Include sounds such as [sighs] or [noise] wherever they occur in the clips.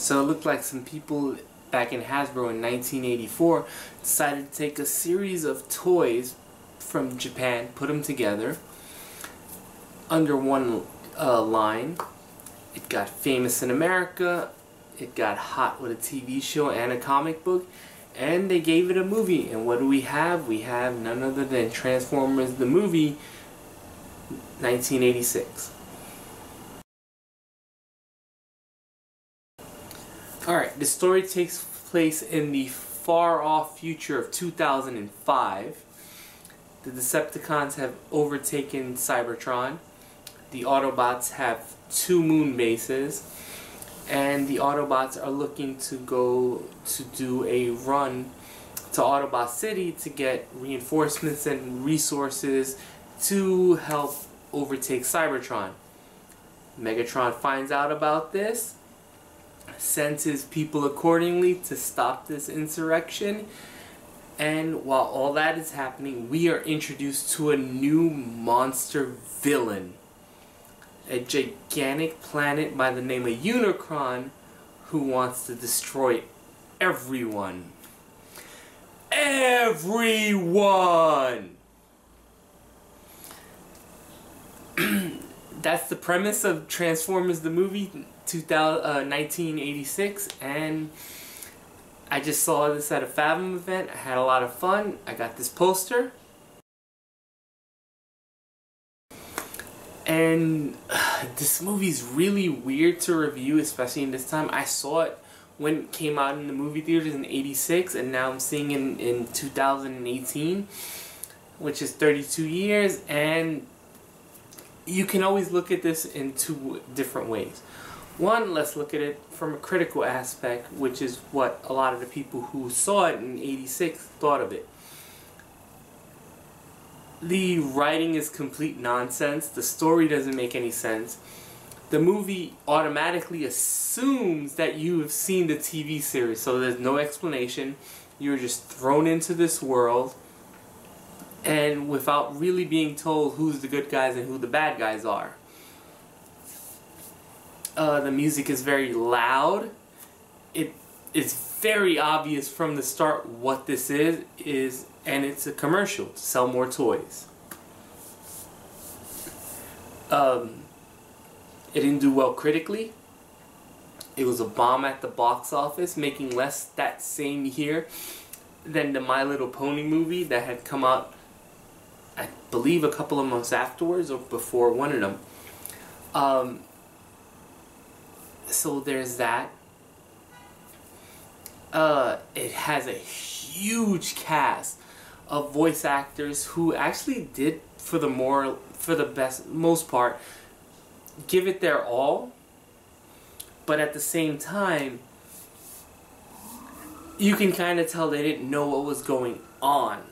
So it looked like some people back in Hasbro in 1984 decided to take a series of toys from Japan, put them together under one uh, line. It got famous in America, it got hot with a TV show and a comic book, and they gave it a movie. And what do we have? We have none other than Transformers the movie 1986. Alright, the story takes place in the far off future of 2005. The Decepticons have overtaken Cybertron. The Autobots have two moon bases. And the Autobots are looking to go to do a run to Autobot City to get reinforcements and resources to help overtake Cybertron. Megatron finds out about this sends his people accordingly to stop this insurrection. And while all that is happening, we are introduced to a new monster villain. A gigantic planet by the name of Unicron who wants to destroy everyone. Everyone! [clears throat] That's the premise of Transformers the movie 2000, uh, 1986 and I just saw this at a Fathom event. I had a lot of fun. I got this poster. And uh, [sighs] this movie's really weird to review, especially in this time. I saw it when it came out in the movie theaters in 86 and now I'm seeing it in, in 2018 which is 32 years and you can always look at this in two different ways. One, let's look at it from a critical aspect, which is what a lot of the people who saw it in 86 thought of it. The writing is complete nonsense. The story doesn't make any sense. The movie automatically assumes that you have seen the TV series, so there's no explanation. You're just thrown into this world and without really being told who's the good guys and who the bad guys are. Uh, the music is very loud. It is very obvious from the start what this is, is and it's a commercial to sell more toys. Um, it didn't do well critically. It was a bomb at the box office, making less that same year than the My Little Pony movie that had come out, I believe, a couple of months afterwards or before one of them. Um, so there's that. Uh, it has a huge cast of voice actors who actually did for the more for the best most part give it their all but at the same time you can kind of tell they didn't know what was going on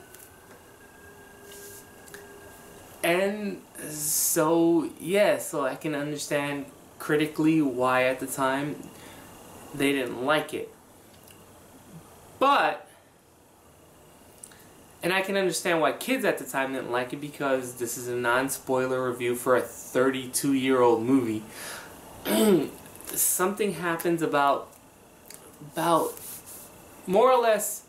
and so yeah so I can understand critically why at the time they didn't like it. But, and I can understand why kids at the time didn't like it because this is a non-spoiler review for a 32 year old movie. [clears throat] Something happens about, about more or less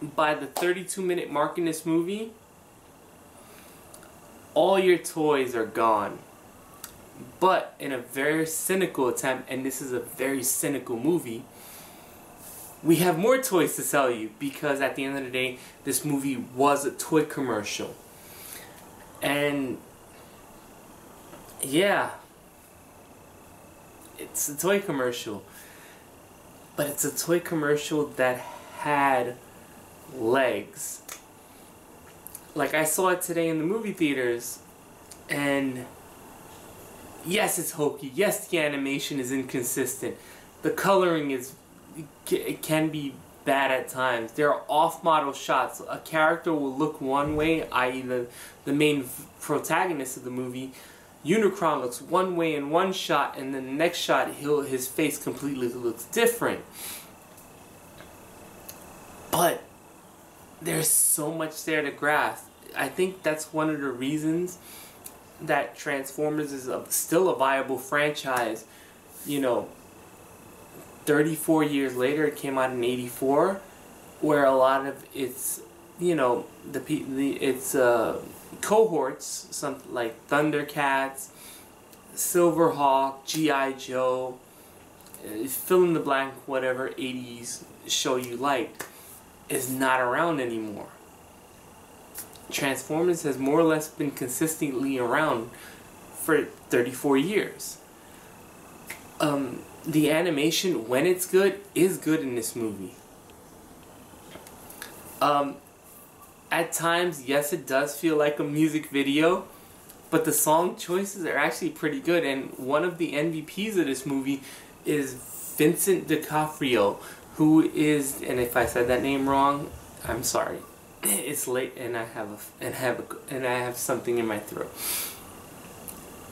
by the 32 minute mark in this movie, all your toys are gone. But in a very cynical attempt, and this is a very cynical movie, we have more toys to sell you because at the end of the day, this movie was a toy commercial. And yeah, it's a toy commercial. But it's a toy commercial that had legs. Like I saw it today in the movie theaters and yes, it's hokey. Yes, the animation is inconsistent. The coloring is it can be bad at times. There are off-model shots. A character will look one way, i.e. the the main protagonist of the movie. Unicron looks one way in one shot, and then the next shot, he'll his face completely looks different. But there's so much there to grasp. I think that's one of the reasons that Transformers is a, still a viable franchise, you know, 34 years later, it came out in 84, where a lot of its, you know, the, the its uh, cohorts, some like Thundercats, Silverhawk, G.I. Joe, uh, fill in the blank, whatever 80s show you like, is not around anymore. Transformers has more or less been consistently around for 34 years. Um, the animation, when it's good, is good in this movie. Um, at times, yes, it does feel like a music video, but the song choices are actually pretty good. And one of the MVPs of this movie is Vincent D'Onofrio, who is, and if I said that name wrong, I'm sorry. [clears throat] It's late, and I have a, and have a, and I have something in my throat.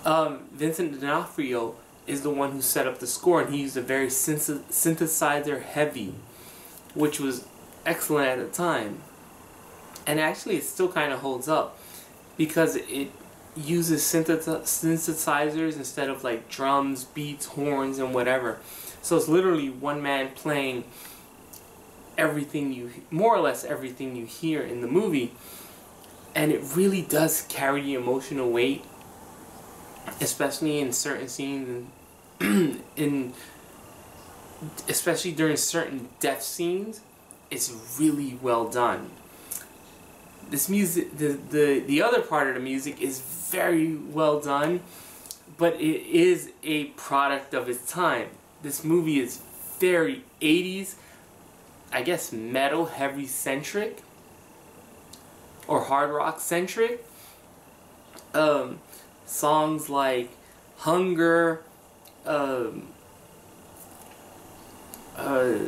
Um, Vincent D'Onofrio is the one who set up the score, and he used a very synthesizer heavy, which was excellent at the time. And actually, it still kind of holds up because it uses synthesizers instead of like drums, beats, horns, and whatever. So it's literally one man playing everything you, more or less everything you hear in the movie. And it really does carry emotional weight, especially in certain scenes, [clears throat] in especially during certain death scenes. It's really well done. This music, the, the, the other part of the music is very well done, but it is a product of its time. This movie is very 80s, I guess metal heavy centric or hard rock centric. Um, songs like Hunger, um, uh,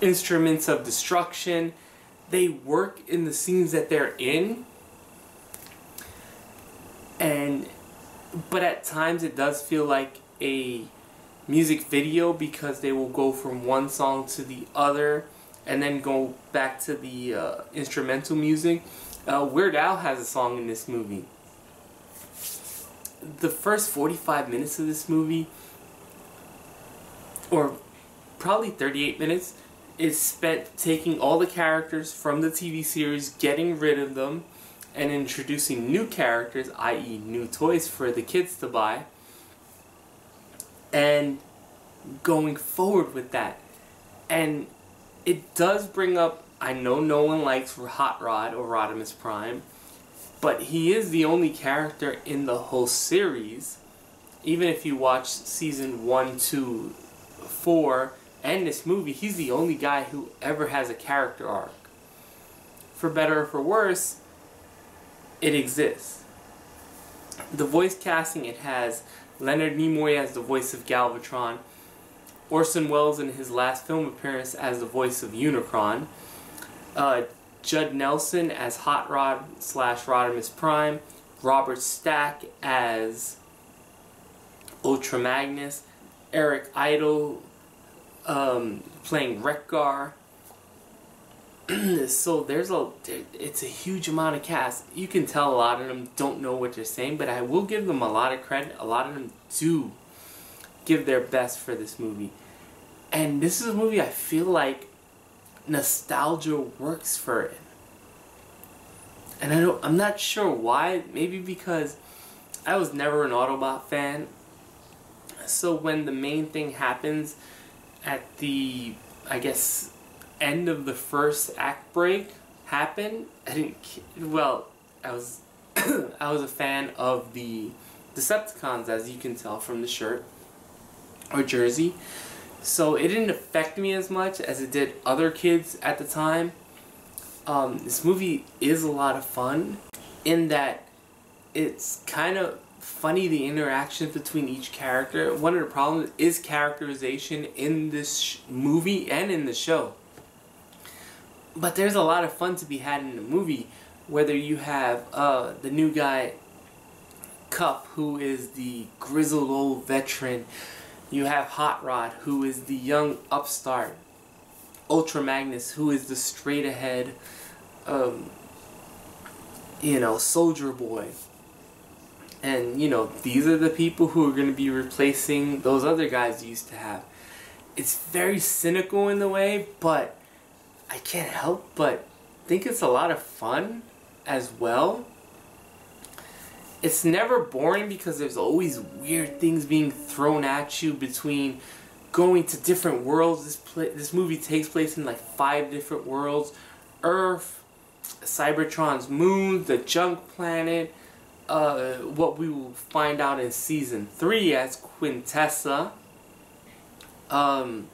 instruments of destruction, they work in the scenes that they're in. And, but at times it does feel like a music video because they will go from one song to the other and then go back to the uh, instrumental music. Uh, Weird Al has a song in this movie. The first 45 minutes of this movie, or probably 38 minutes, is spent taking all the characters from the TV series, getting rid of them, and introducing new characters, i.e., new toys for the kids to buy and going forward with that. And it does bring up, I know no one likes Hot Rod or Rodimus Prime, but he is the only character in the whole series. Even if you watch season 1, 2, 4, and this movie, he's the only guy who ever has a character arc. For better or for worse, it exists. The voice casting, it has Leonard Nimoy as the voice of Galvatron, Orson Welles in his last film appearance as the voice of Unicron, uh, Judd Nelson as Hot Rod slash Rodimus Prime, Robert Stack as Ultra Magnus, Eric Idle um, playing Wreck-Gar, [clears throat] so there's a it's a huge amount of cast. You can tell a lot of them don't know what they're saying, but I will give them a lot of credit. A lot of them do give their best for this movie. And this is a movie I feel like nostalgia works for it. And I don't I'm not sure why, maybe because I was never an Autobot fan. So when the main thing happens at the I guess end of the first act break happened, I didn't. Well, I was [coughs] I was a fan of the Decepticons, as you can tell from the shirt or jersey. So it didn't affect me as much as it did other kids at the time. Um, this movie is a lot of fun in that it's kind of funny the interactions between each character. One of the problems is characterization in this movie and in the show. But there's a lot of fun to be had in the movie, whether you have uh, the new guy, Kup, who is the grizzled old veteran. You have Hot Rod, who is the young upstart. Ultra Magnus, who is the straight ahead, um, you know, soldier boy. And, you know, these are the people who are going to be replacing those other guys you used to have. it's very cynical in the way, but I can't help but think it's a lot of fun as well. It's never boring because there's always weird things being thrown at you between going to different worlds. This play, this movie takes place in like five different worlds: Earth, Cybertron's moon, the junk planet. Uh, what we will find out in season three as Quintessa. Um,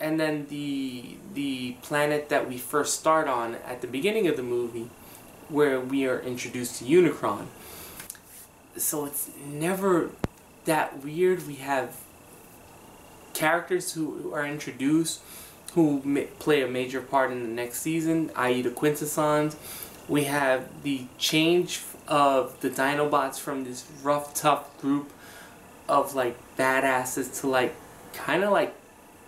and then the the planet that we first start on at the beginning of the movie, where we are introduced to Unicron. So it's never that weird. We have characters who are introduced who play a major part in the next season, i.e. the Quintessons. We have the change of the Dinobots from this rough, tough group of like badasses to like kind of like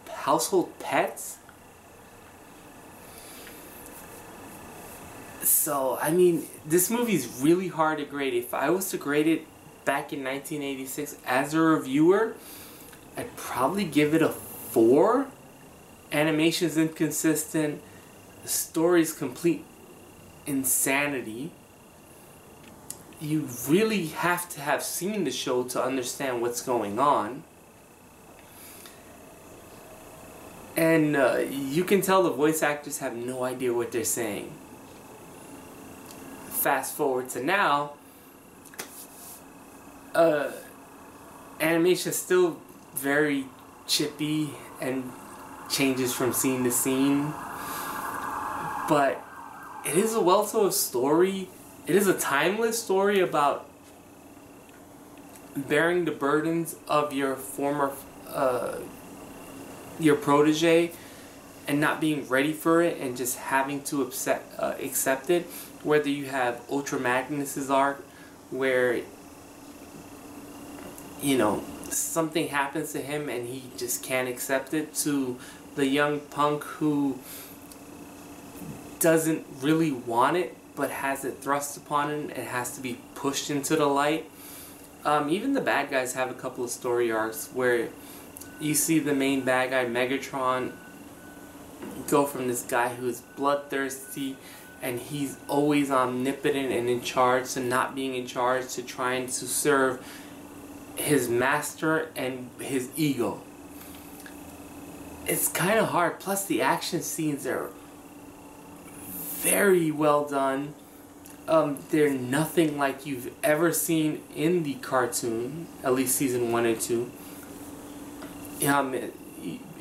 household pets. So, I mean, this movie is really hard to grade. If I was to grade it back in 1986 as a reviewer, I'd probably give it a 4. Animation's inconsistent. The story's complete insanity. You really have to have seen the show to understand what's going on. And uh, you can tell the voice actors have no idea what they're saying. Fast forward to now, uh, animation is still very chippy and changes from scene to scene. But it is a well told story. It is a timeless story about bearing the burdens of your former uh, your protege and not being ready for it and just having to accept, uh, accept it. Whether you have Ultra Magnus's arc, where you know something happens to him and he just can't accept it, to the young punk who doesn't really want it but has it thrust upon him and has to be pushed into the light. Um, even the bad guys have a couple of story arcs where you see the main bad guy, Megatron, go from this guy who's bloodthirsty and he's always omnipotent and in charge to not being in charge to trying to serve his master and his ego. It's kind of hard. Plus, the action scenes are very well done. Um, they're nothing like you've ever seen in the cartoon, at least season one and two um,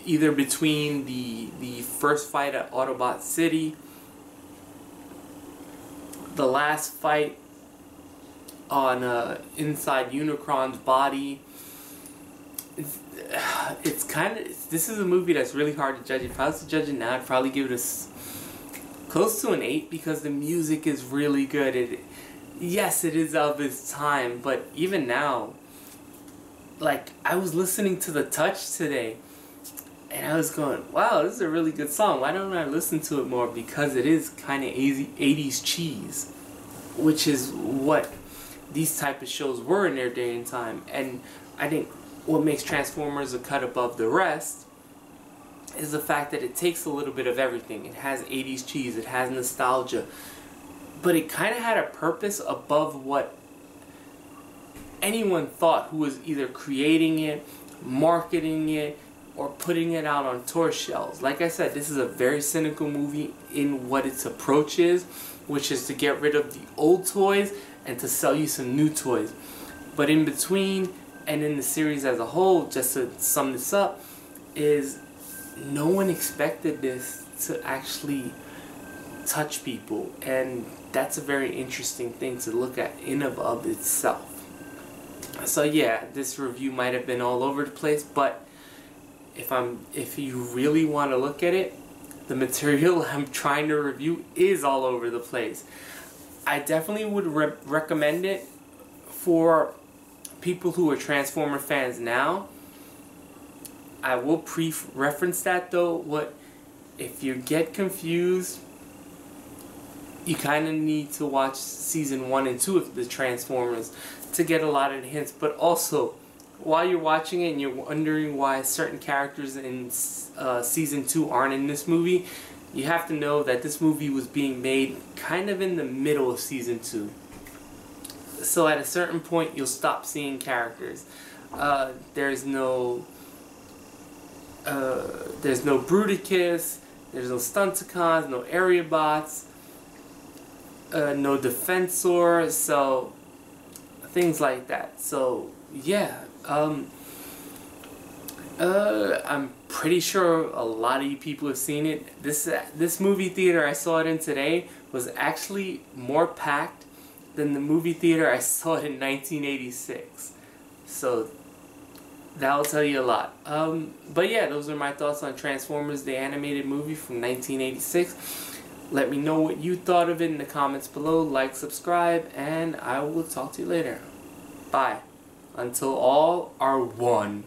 either between the the first fight at Autobot City, the last fight on uh, inside Unicron's body. It's, [sighs] it's kind of this is a movie that's really hard to judge. If I was to judge it now, I'd probably give it a close to an eight because the music is really good. It yes, it is of its time, but even now, like I was listening to the Touch today, and I was going, "Wow, this is a really good song. Why don't I listen to it more?" Because it is kind of 80s cheese, which is what these type of shows were in their day and time. And I think what makes Transformers a cut above the rest is the fact that it takes a little bit of everything. It has 80s cheese, it has nostalgia, but it kind of had a purpose above what anyone thought who was either creating it, marketing it, or putting it out on tour shelves. Like I said, this is a very cynical movie in what its approach is, which is to get rid of the old toys and to sell you some new toys. But in between and in the series as a whole, just to sum this up, is no one expected this to actually touch people and that's a very interesting thing to look at in of, of itself. So yeah, this review might have been all over the place, but if I'm if you really want to look at it, the [laughs] material I'm trying to review is all over the place. I definitely would re recommend it for people who are Transformer fans now. I will pre-reference that though. What if you get confused? You kind of need to watch season one and two of the Transformers to get a lot of hints, but also while you're watching it and you're wondering why certain characters in uh, season two aren't in this movie, you have to know that this movie was being made kind of in the middle of season two. So at a certain point, you'll stop seeing characters. Uh, there's no uh, there's no Bruticus, there's no Stunticons, no Aerialbots, uh, no Defensor, so things like that. So yeah, um, uh, I'm pretty sure a lot of you people have seen it. This this movie theater I saw it in today was actually more packed than the movie theater I saw it in 1986. So that'll tell you a lot. Um, but yeah, those are my thoughts on Transformers, the animated movie from 1986. Let me know what you thought of it in the comments below. Like, subscribe, and I will talk to you later. Bye. Until all are one.